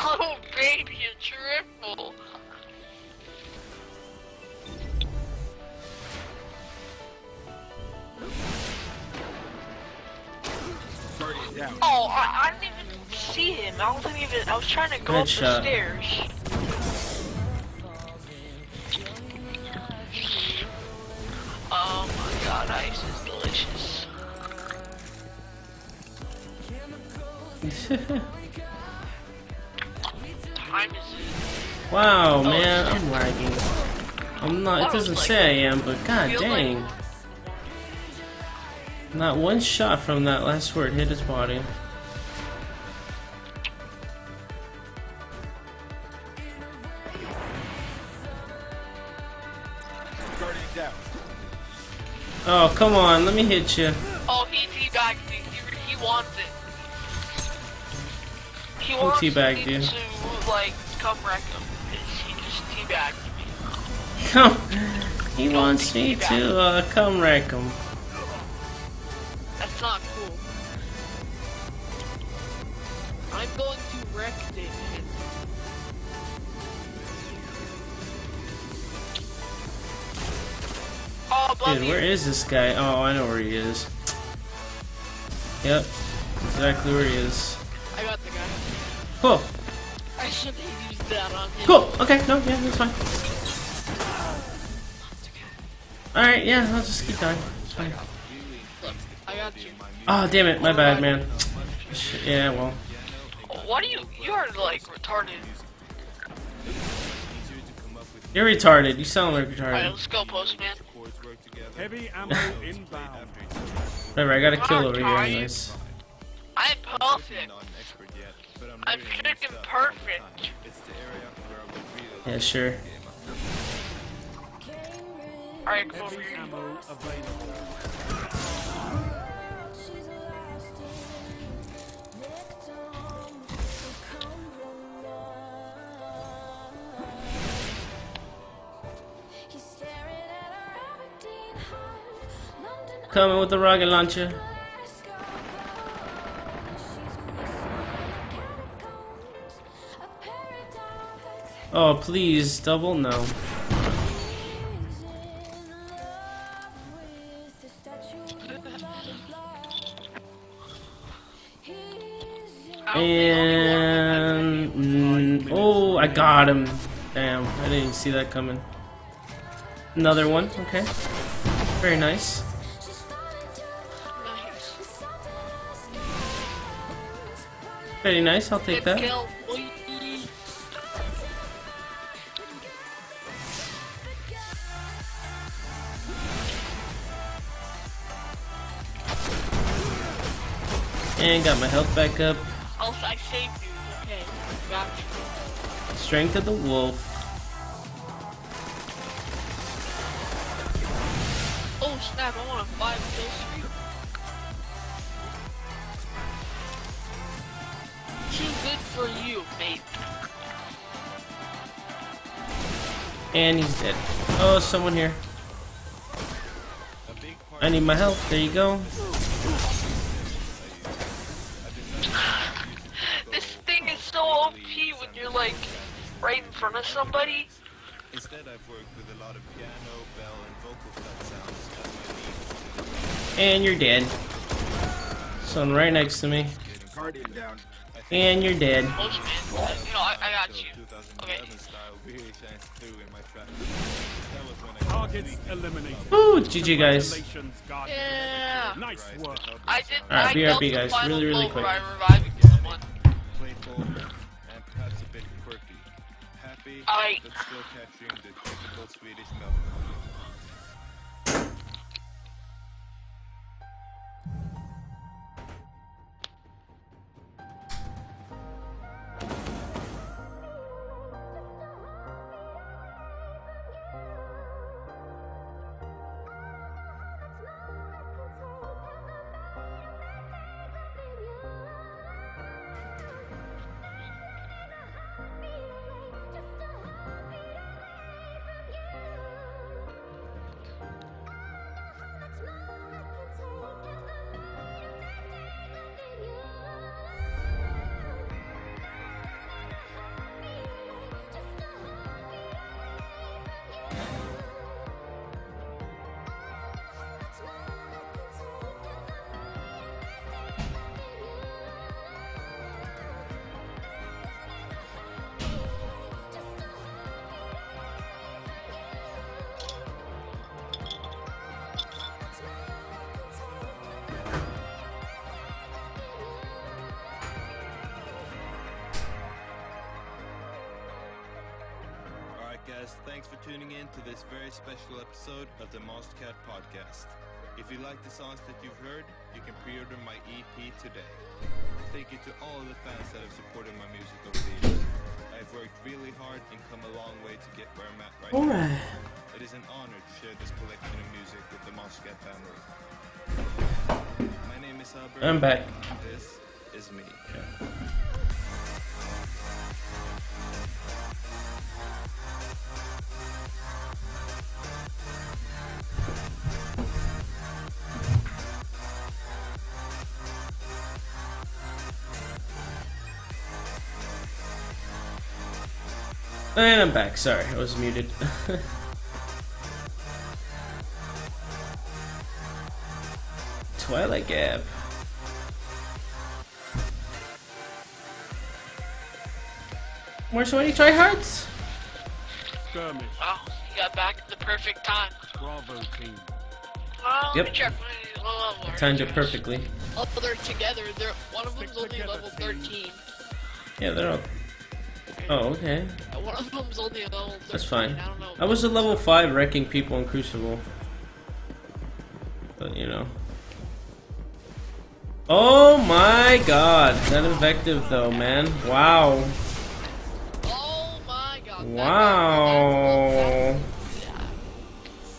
Oh, baby, a triple. Down. Oh, I, I didn't even see him. I wasn't even. I was trying to go up the stairs. Oh my god, ice is delicious. wow, oh, man, I'm lagging. I'm not. It doesn't say I am, but god dang. Not one shot from that last word hit his body. Oh, come on, let me hit you. Oh, he teabagged me. He, he wants it. He wants me to, like, come wreck him. Come. He wants me to uh, come wreck him. That's not cool. I'm going to wreck David. Oh, Dude, where is this guy? Oh, I know where he is. Yep, exactly where he is. I got the guy. Cool, I should have used that on him. Cool. Okay, no, yeah, that's fine. All right, yeah, I'll just keep going. It's fine. Look, I got you. Oh, damn it, my bad, man. Yeah, well, What are you? You are like retarded. you're retarded. You sound like Alright, retarded. let's go, postman. Heavy ammo inbound. Whatever, I got a kill over here, anyways. I'm perfect. I'm freaking perfect. Yeah, sure. Alright, come over Heavy here. ammo available. Coming with the rocket launcher. Oh, please, double? No. I don't think And mm, oh, I got him. Damn, I didn't even see that coming. Another one. Okay, very nice. Very nice. I'll take that. And got my health back up. Also, I saved you. Okay, got you. Strength of the wolf. Oh snap! I want a five kill streak. Too good for you, mate. And he's dead. Oh, someone here. I need my help. There you go. When you're like right in front of somebody. Instead, I've worked with a lot of piano, bell, and vocal cut sounds as my needs. And you're dead. Someone right next to me. Guardian down. And you're dead. Postman, you know I, I got you. Okay. style really shines through in my track. That was when I Targets eliminated. Ooh, GG guys. Yeah. Nice work. I did. Alright, BRB guys, really, really blow quick. Alright. Guys, thanks for tuning in to this very special episode of the Monstercat Podcast. If you like the songs that you've heard, you can pre-order my EP today. Thank you to all of the fans that have supported my music over the years. I've worked really hard and come a long way to get where I'm at right now. Alright. It is an honor to share this collection of music with the Monstercat family. My name is Albert. I'm back. This is me. And I'm back. Sorry, I was muted. Twilight Gap. More sweaty tryhards? Skirmish. Wow, you got back at the perfect time. Bravo team. Oh, Yep. let check my. Timed it perfectly. Oh, they're together. They're one of them's only level 13. Yeah, they're all. Oh, okay. One of them's only level 13. That's fine. I don't know. I was a level 5 wrecking people in Crucible. But, you know. Oh my god. That invective, though, man. Wow. Oh my god. Wow.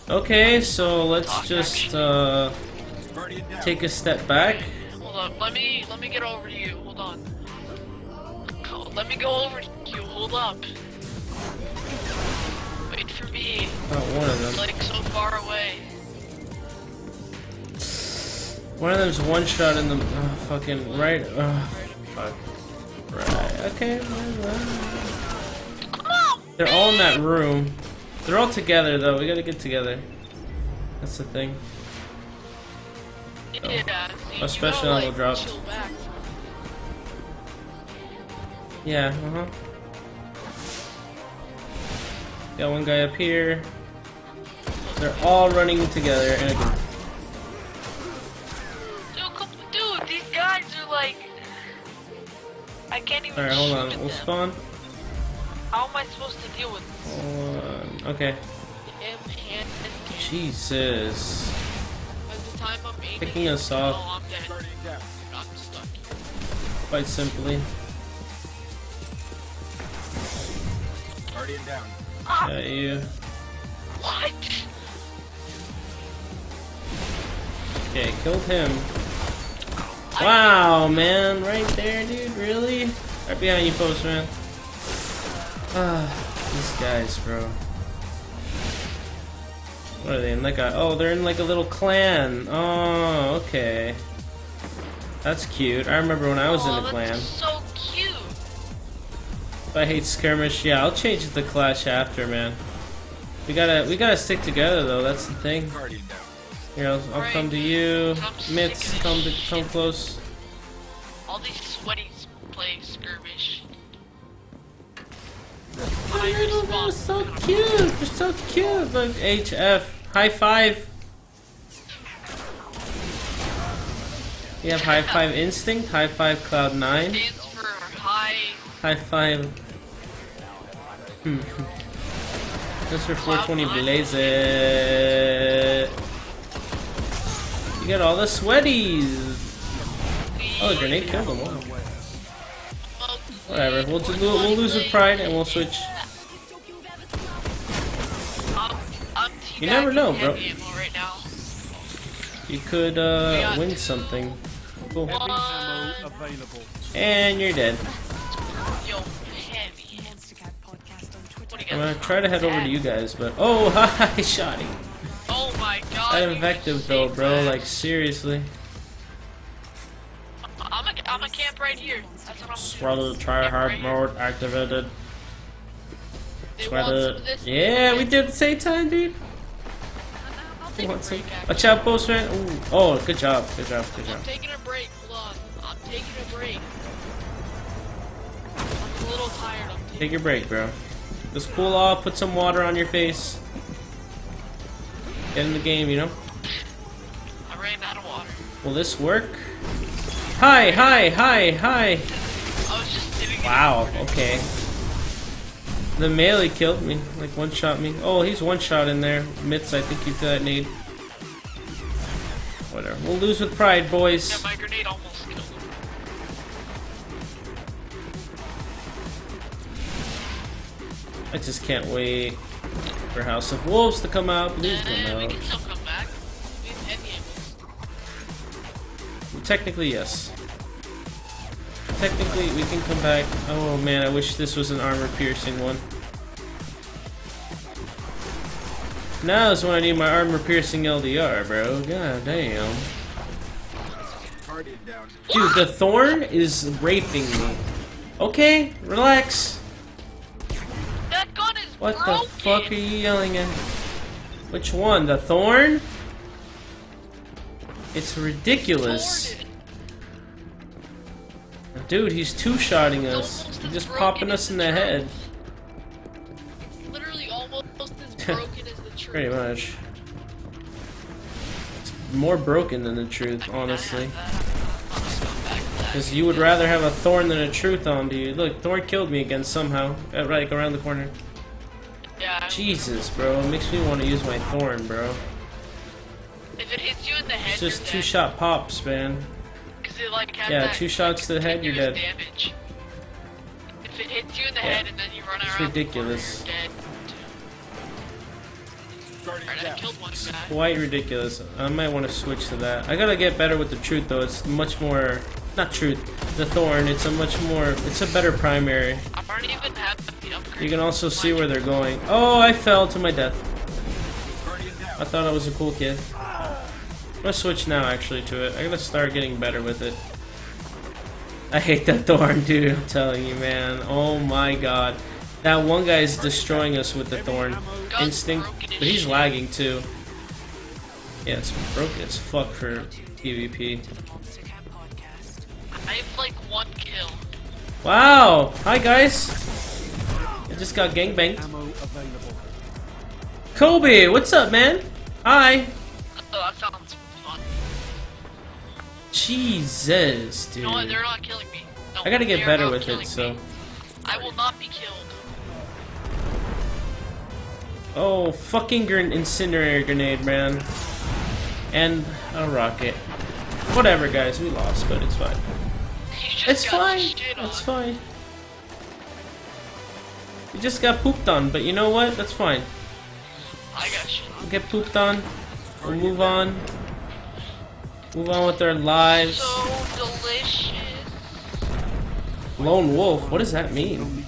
Okay, so let's just uh, take a step back. Hold on. Let me let me get over to you. Hold on. Oh, Let me go over to you. Hold up. Wait for me. Not one of them. Like so far away. One of them's one shot in the uh, fucking right. Uh, fuck. Right. Okay. Come on. They're all in that room. They're all together though. We gotta get together. That's the thing. Yeah. A special gotta, level Yeah. Uh huh. Got one guy up here. They're all running together in a. Dude, come, dude, these guys are like. I can't even. Alright, hold on. We'll them. spawn. How am I supposed to deal with Hold on. Okay. and and Jesus. By the time I'm Picking us oh, off I'm dead. I'm stuck. quite simply. Guardian down. Got you. What? Okay, killed him. Wow, man. Right there, dude. Really? Right behind you, postman. Ah, these guys, bro. What are they in like a? Oh, they're in like a little clan. Oh, okay. That's cute. I remember when I was oh, in a clan. So cute. If I hate skirmish, yeah, I'll change it to clash after, man. We gotta, we gotta stick together though. That's the thing. Here, I'll, I'll come to you. Mitts, come to, come close. All these sweaties play skirmish. Oh, I they're so cute. They're so cute. Look, HF. High five. You have high five instinct, high five cloud nine, Stands for high. High five. Hmm. Mr. 420 blaze it. You got all the sweaties. Oh, the grenade killed them. Wow. Whatever. We'll, just, we'll, we'll lose with pride and we'll switch. You never know, bro. heavy ammo Right now. You could uh, win something. Cool. Heavy ammo What? available. And you're dead. I'm gonna try to head over to you guys, but oh, hi, shoddy. Oh my god. That you invective though, bro. Like seriously. I'm a, I'm a camp right here. That's what I'm Swallow try hard right mode activated. They Try want some to. of this? Yeah, we did at the same time, dude. I'll You a want some? break. Watch out, postman. Ooh. Oh, good job, good job, good job. I'm taking a break. Hold on. I'm taking a break. I'm a little tired. I'm. Take your break, bro. Just cool off. Put some water on your face. Get in the game, you know. I ran out of water. Will this work? Hi, hi, hi, hi. I was just sitting. Wow. Okay. The melee killed me, like one shot me. Oh, he's one shot in there. Mitz, I think you that need. Whatever. We'll lose with pride, Yeah, boys. my grenade almost I just can't wait for House of Wolves to come out. Please come we out. can still come back. We have heavy ammo. Technically, yes. Technically, we can come back. Oh man, I wish this was an armor piercing one. Now is when I need my armor piercing LDR, bro. God damn. Dude, the thorn is raping me. Okay, relax. That gun is What the fuck are you yelling at? Which one? The thorn? It's ridiculous. Dude, he's two-shotting us. He's just popping us in the head. Literally almost as broken as the truth. Pretty much. It's more broken than the truth, honestly. Because you would rather have a thorn than a truth on, dude. Look, Thorn killed me again somehow. Right, around the corner. Yeah. Jesus, bro. It makes me want to use my thorn, bro. If it hits you in the head, It's just you're two dead. shot pops, man. Cause it like has Yeah, that, two shots to the head, you're dead. Damage. If it hits you in the Yeah. head and then you run It's around, ridiculous. The corner, you're dead. Guardian Alright, I down. killed one. Quite ridiculous. I might want to switch to that. I gotta get better with the truth, though. It's much more... Not truth. The thorn. It's a much more... It's a better primary. You can also see where they're going. Oh, I fell to my death. I thought I was a cool kid. I'm gonna switch now, actually, to it. I gotta start getting better with it. I hate that thorn, dude. I'm telling you, man. Oh my god. That one guy is destroying us with the thorn. Instinct. But he's lagging, too. Yeah, it's broken as fuck for PvP. I have like one kill. Wow! Hi, guys! I just got gangbanged. Ammo available. Kobe, what's up, man? Hi! Oh, that sounds fun. Jesus, dude. You know what? They're not killing me. No, I gotta get better with killing it, so. me. I will not be killed. Oh, fucking gren- incinerator grenade, man. And a rocket. Whatever, guys, we lost, but it's fine. You just It's got fine. It's fine. We just got pooped on, but you know what? That's fine. I got shit get pooped on. We'll move on. Move on with our lives. So delicious. Lone Wolf, what does that mean?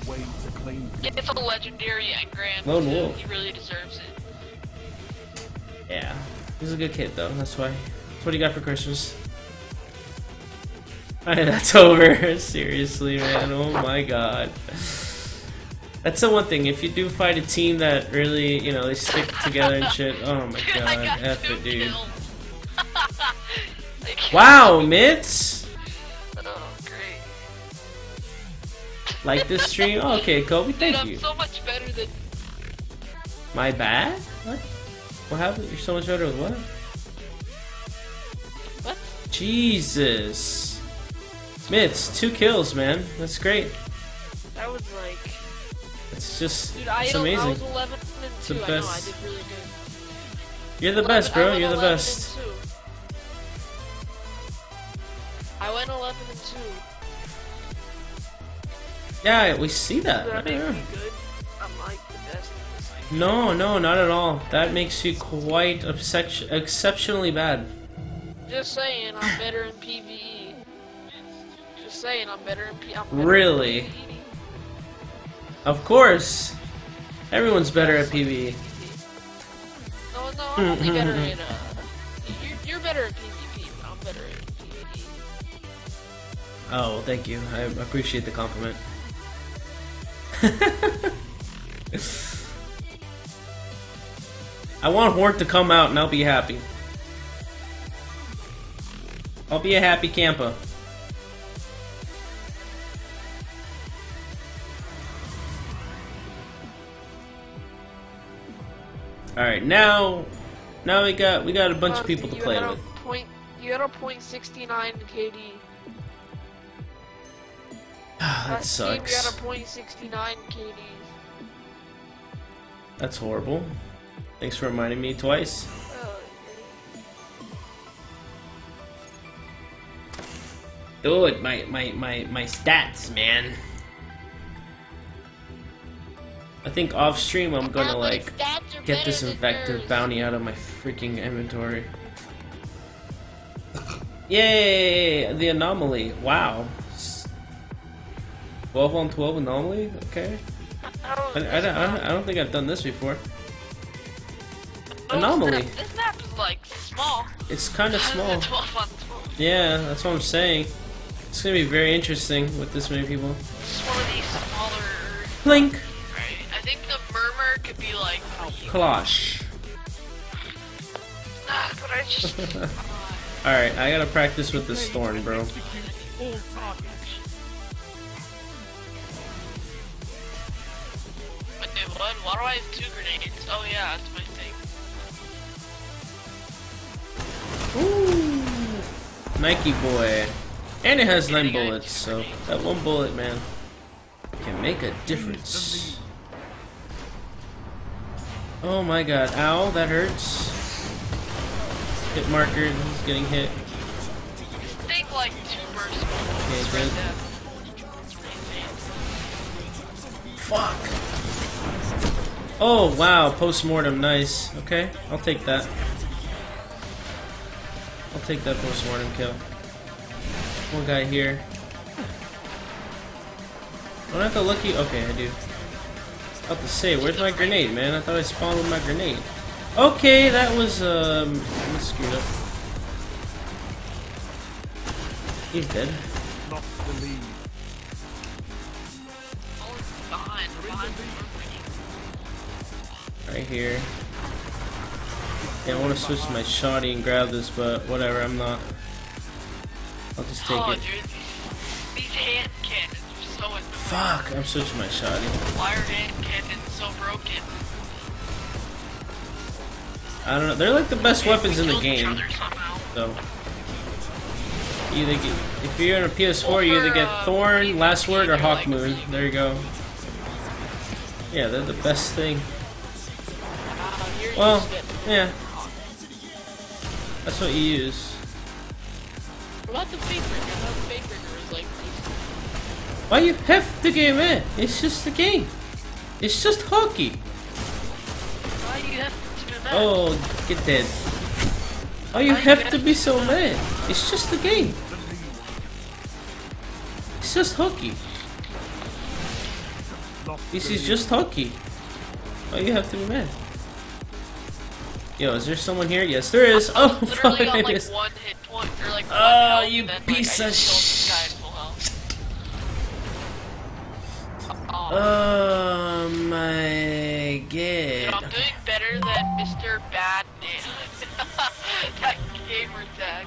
It's a legendary engram. Lone wolf. He really deserves it. Yeah. He's a good kid, though. That's why. That's what he got for Christmas. Alright, that's over. Seriously, man. Oh my god. That's the one thing. If you do fight a team that really, you know, they stick together and shit. Oh my Dude, god. F it, dude. kills. I can't- Wow, Mitz! Oh, great. Like this stream? Oh, okay, Kobe, Dude, thank I'm you. so much better than. My bad? What? What happened? You're so much better with what? What? Jesus. Mitz, two kills, man. That's great. That was like. It's just, Dude, I, it's I amazing. was 11 and 2. the I know, I best. did really good. You're the 11 best, I bro. went You're the 11 and best. 2. I went 11 and 2. Yeah, we see that. Does that make me good? I'm like the best in this thing. No, no, not at all. That makes you quite exceptionally bad. Just saying, I'm better in PvE. Just saying, I'm better in P. I'm better Really? In PvE. Of course. Everyone's better at PvE. No, no, I'm only better at uh. You're, you're better at PvP, but I'm better at PvE. Oh, well, thank you. I appreciate the compliment. I want Hort to come out and I'll be happy. I'll be a happy camper. Alright, now now we got we got a bunch of people to play with. A point, you had a point 69 KD. that game, You had sucks. a point 69 KD. That's horrible. Thanks for reminding me twice. Oh, Dude, my, my, my, my stats, man. I think off stream I'm gonna like get this invective bounty out of my freaking inventory. Yay! The anomaly. Wow. 12 on 12 anomaly? Okay. I, I, don't, I, don't, I don't think I've done this before. anomaly. This map, is like small. It's kind of small. 12 on 12. Yeah, that's what I'm saying. It's gonna be very interesting with this many people. It's the could be like. Kalash. Ah, but I just. Alright, I gotta practice with this thorn, bro. Wait. Why do I have two grenades? Oh yeah, that's my thing. Ooh. Nike boy. And it has nine bullets, so that one bullet, man, can make a difference. Oh my god, ow, that hurts. Hit marker, he's getting hit. Think like two bursts. Okay, good. Fuck. Oh wow, post-mortem, nice. Okay, I'll take that. I'll take that post-mortem kill. One guy here. Don't I have to look you. Okay, I do. About to say, where's my grenade, man? I thought I spawned with my grenade. Okay, that was um screwed up. He's dead. Lost the lead. Oh, it's behind. Behind. Right here. Yeah, I want to switch to my shoddy and grab this, but whatever, I'm not. I'll just take oh, it. dude, these, these hand cannons are so annoying. Fuck, I'm switching my. Why are hand cannons so broken? I don't know, they're like the best weapons in the game, so. You Either get, if you're in a PS4, you either get uh, Thorn, Last Word, or Hawkmoon. There you go. Yeah, they're the best thing. Uh, Well, yeah. That's what you use. What about the fake Why you have to game in? It's just a game. It's just hockey. Why you have to do that? Oh, get dead. Oh, you have to be so mad. It's just a game. It's just hockey. This is just hockey. Why you have to be mad? Yo, is there someone here? Yes, there is. Oh, fuck, like missed. one hit point or like Oh, you piece of just Oh, my dude, I'm doing better than Mr. Badman. that gamer tag.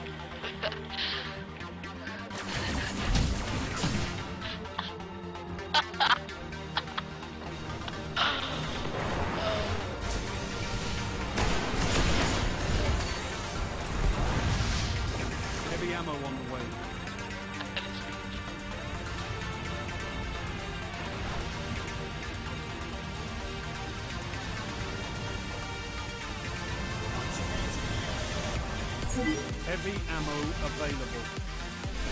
Available.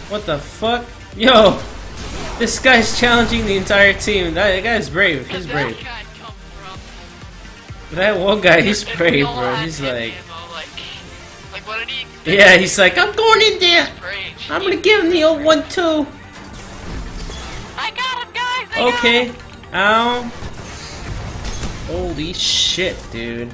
What the fuck? Yo! This guy's challenging the entire team. That, that guy's brave. He's Where'd brave. that guy come from? That one guy, he's brave, bro. He's like, like, like what did he? yeah, he's like, I'm going in there. Great. I'm gonna give him the old one too. I got him, guys. I got Okay. him. Ow. Holy shit, dude.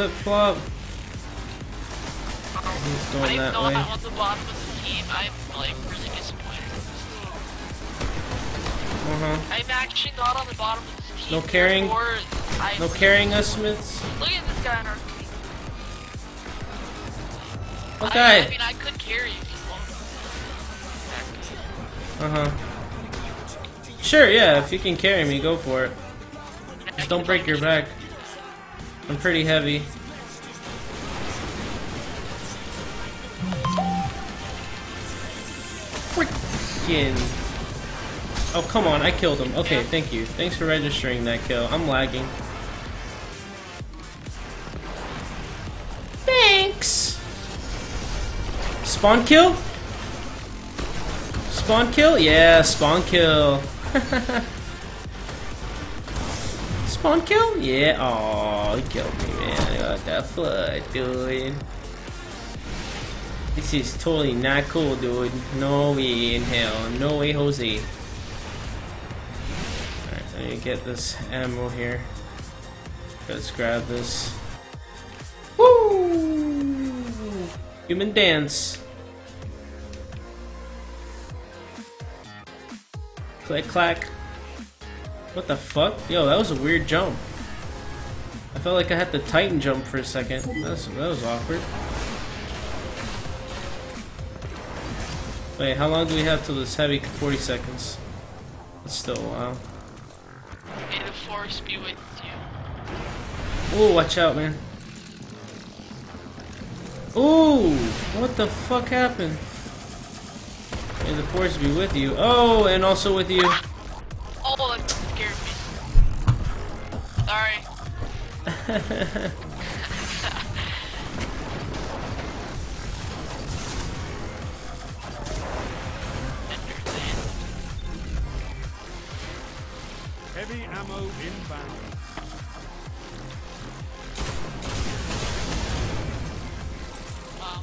Flip flop? He's going I'm that not way. on the bottom of the team. I'm like really disappointed. Uh huh. I'm actually not on the bottom of this team. No carrying? No carrying us, Smiths. Look at this guy on our team. What I, guy? I mean, I could carry you want. Uh huh. Sure, yeah. If you can carry me, go for it. Just don't break your back. I'm pretty heavy. Freaking. Oh, come on, I killed him. Okay, thank you. Thanks for registering that kill. I'm lagging. Thanks! Spawn kill? Spawn kill? Yeah, spawn kill. spawn kill? Yeah. Oh, he killed me, man. What the fuck, dude? This is totally not cool, dude. No way in hell. No way, Jose. Alright, need to get this ammo here. Let's grab this. Woo! Human dance. Click clack. What the fuck? Yo, that was a weird jump. I felt like I had to Titan jump for a second. That was, that was awkward. Wait, how long do we have till this heavy? 40 seconds. That's still a while. May the force be with you. Ooh, watch out, man. Ooh, what the fuck happened? May the force be with you. Oh, and also with you. Heavy ammo inbound. Wow.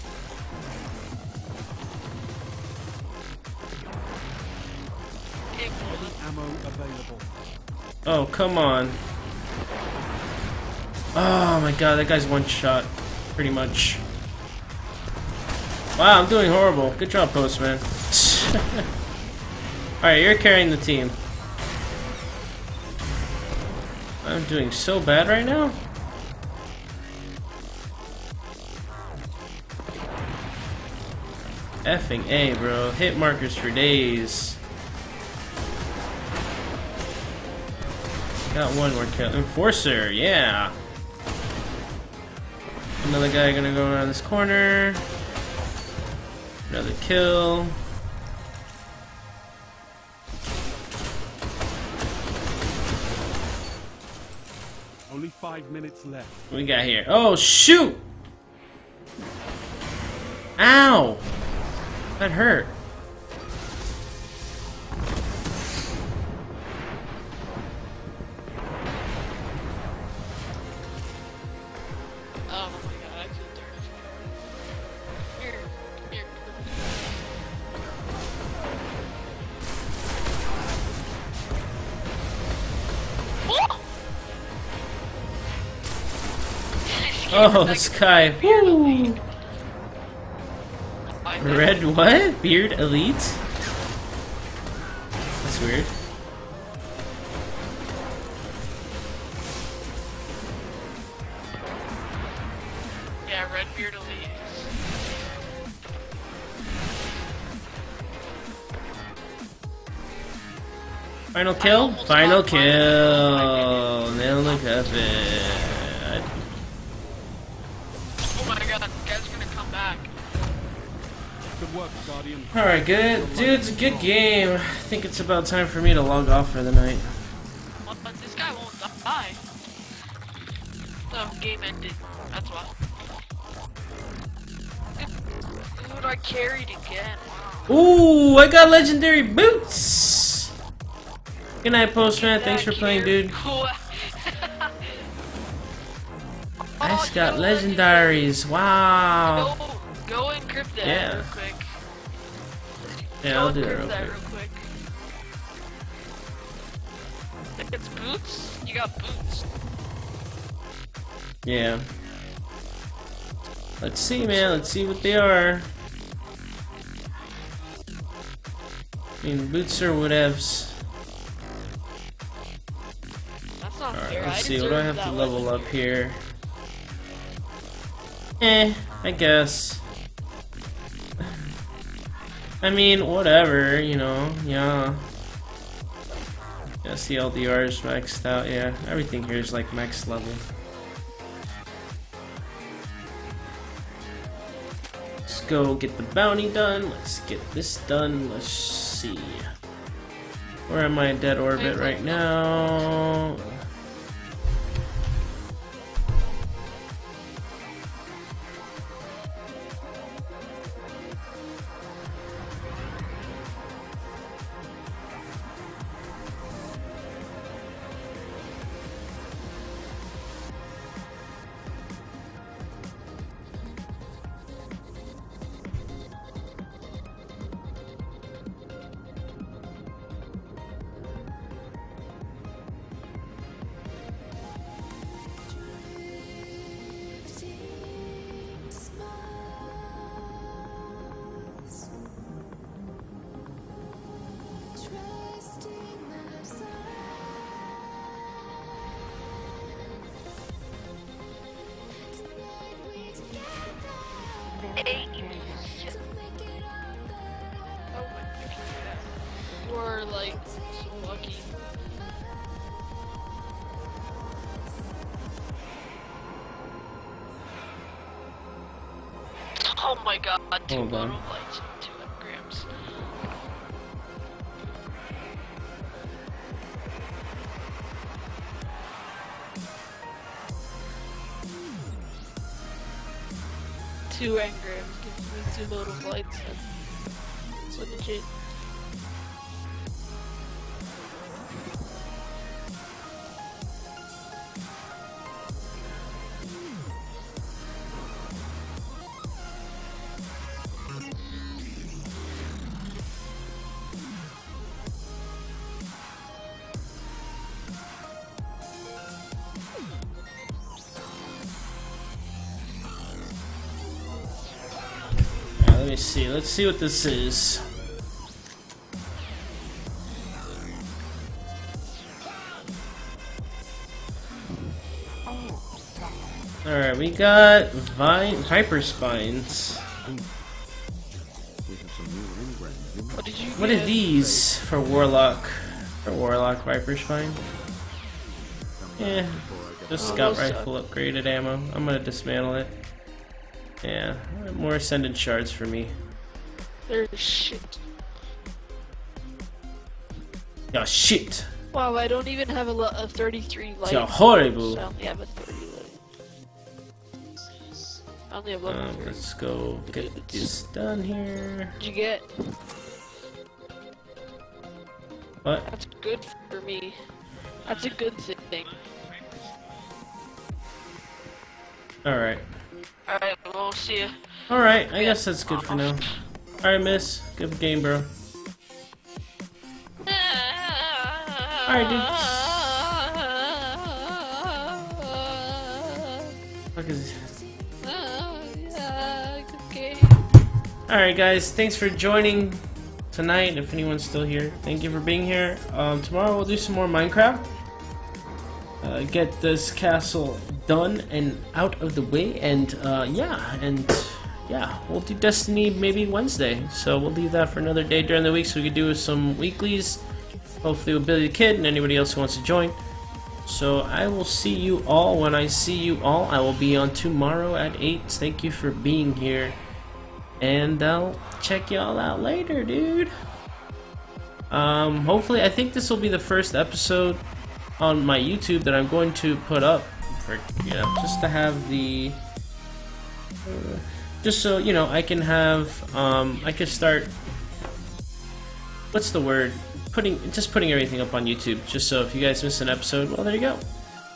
Heavy ammo available. Oh, come on. Oh my god, that guy's one shot. Pretty much. Wow, I'm doing horrible. Good job, Postman. Alright, you're carrying the team. I'm doing so bad right now. Effing A, bro. Hit markers for days. Got one more kill. Enforcer, yeah. Another guy gonna go around this corner. Another kill. Only five minutes left. What we got here? Oh, shoot! Ow! That hurt. Oh, this guy. Woo. I know. Red what? Beard Elite? That's weird. Yeah, Redbeard Elite. Final kill? Final kill! Nail the coffin. Good work, Guardian. Alright, good. Dude, it's a good game. I think it's about time for me to log off for the night. What? But this guy won't die. The game ended. That's why. Dude, I carried again. Ooh, I got legendary boots! Good night, Postman. Thanks for playing, dude. Cool. I just Oh, got you know what? legendaries. Wow. Go, encrypt that Yeah. real quick. Yeah, go I'll do encrypt real that quick. real quick. It's boots? You got boots. Yeah. Let's see, man. Let's see what they are. I mean, boots or whatevs. That's not Alright, let's I see. What do I have to level level. up here? Eh, I guess. I mean, whatever, you know, yeah. Yeah, see LDR is maxed out, yeah. Everything here is like max level. Let's go get the bounty done. Let's get this done. Let's see. Where am I in dead orbit right now? Oh my god, two Hold on. lights and two engrams. Two engrams gives me two mono lights. So legit. Let's see what this is. Alright, we got Vine Viper Spines. What did you What are these for Warlock? For Warlock Viper Spine? Yeah, just Oh, Scout. Rifle upgraded ammo. I'm gonna dismantle it. Yeah, more Ascended Shards for me. They're shit. Oh shit! Wow, I don't even have a, a 33 light. You're horrible. I only have a 30 light. I only have level Um, 3. let's go get this done here. What'd you get? What? That's good for me. That's a good thing. Alright. Alright, we'll see ya. Alright, I guess that's good for now. Alright, miss. Good game, bro. Alright, dude. Fuck is Alright, guys, thanks for joining tonight. If anyone's still here, thank you for being here. Um, tomorrow we'll do some more Minecraft. Uh, get this castle done and out of the way, and uh, yeah, and yeah, we'll do Destiny maybe Wednesday. So we'll leave that for another day during the week so we can do some weeklies. Hopefully, with Billy the Kid and anybody else who wants to join. So I will see you all when I see you all. I will be on tomorrow at 8. Thank you for being here. And I'll check y'all out later, dude. Um, hopefully, I think this will be the first episode on my YouTube that I'm going to put up for, know, just to have the, uh, just so, you know, I can have, um, I can start, what's the word? Putting, just putting everything up on YouTube, just so if you guys miss an episode, well, there you go.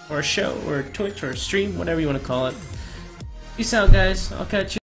Or a show, or a Twitch, or a stream, whatever you want to call it. Peace out, guys. I'll catch you.